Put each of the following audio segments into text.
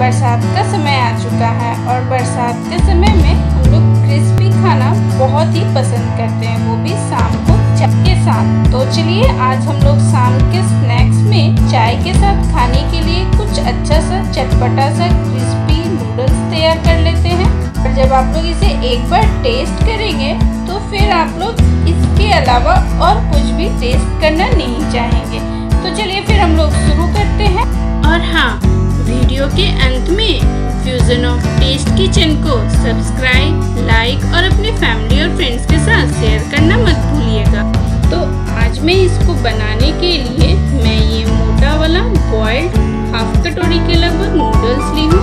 बरसात का समय आ चुका है और बरसात के समय में हम लोग क्रिस्पी खाना बहुत ही पसंद करते हैं, वो भी शाम को चाय के साथ। तो चलिए, आज हम लोग शाम के स्नैक्स में चाय के साथ खाने के लिए कुछ अच्छा सा चटपटा सा क्रिस्पी नूडल्स तैयार कर लेते हैं। और जब आप लोग इसे एक बार टेस्ट करेंगे तो फिर आप लोग इसके अलावा और कुछ भी टेस्ट करना नहीं चाहेंगे। तो चलिए, फिर हम लोग शुरू करते हैं। में फ्यूजन ऑफ़ टेस्ट किचन को सब्सक्राइब लाइक और अपने फैमिली और फ्रेंड्स के साथ शेयर करना मत भूलिएगा। तो आज मैं इसको बनाने के लिए मैं ये मोटा वाला बॉइल्ड हाफ़ कटोरी के लगभग नूडल्स ली हूँ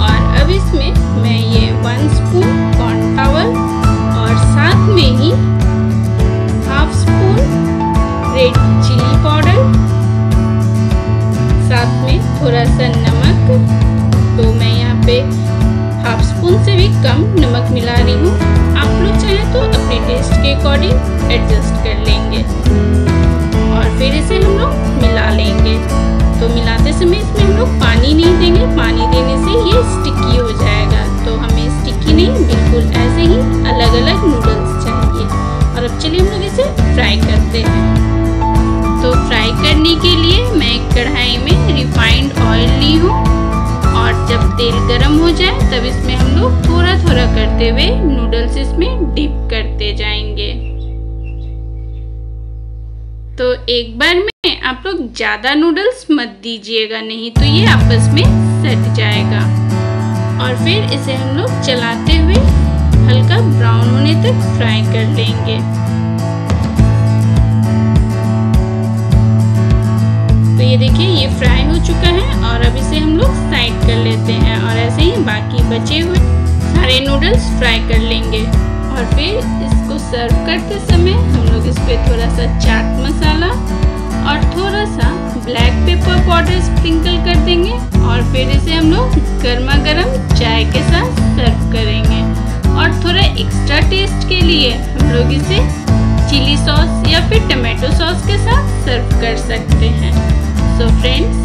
और अब इसमें मैं ये वन स्पून कॉर्नफ्लावर और साथ में ही half spoon red chilli powder साथ में थोड़ा सा नमक पे हाफ़ स्पून से भी कम नमक मिला रही हूँ। आप लोग चाहें तो अपने टेस्ट के अकॉर्डिंग एडजस्ट कर लेंगे। और फिर इसे हम लोग मिला लेंगे। तो मिलाते समय इसमें हम लोग पानी नहीं देंगे। पानी देने से ये स्टिकी हो जाएगा। तो हमें स्टिकी नहीं, बिल्कुल ऐसे ही अलग अलग नूडल्स चाहिए। और अब चलिए हम लोग इसे फ्राई करते हैं। तो फ्राई करने के लिए मैं कढ़ाई तेल गर्म हो जाए, तब इसमें हम लोग थोड़ा थोड़ा करते हुए नूडल्स इसमें डिप करते जाएँगे। तो एक बार में आप लोग ज़्यादा नूडल्स मत दीजिएगा, नहीं तो ये आपस में सट जाएगा। और फिर इसे हम लोग चलाते हुए हल्का ब्राउन होने तक फ्राई कर लेंगे। ये देखिए, ये फ्राई हो चुका है और अब इसे हम लोग साइड कर लेते हैं और ऐसे ही बाकी बचे हुए सारे नूडल्स फ्राई कर लेंगे। और फिर इसको सर्व करते समय हम लोग इस पर थोड़ा सा चाट मसाला और थोड़ा सा ब्लैक पेपर पाउडर स्प्रिंकल कर देंगे और फिर इसे हम लोग गर्मा गर्म चाय के साथ सर्व करेंगे। और थोड़ा एक्स्ट्रा टेस्ट के लिए हम लोग इसे चिली सॉस या फिर टमाटो सॉस के साथ सर्व कर सकते हैं। Friends,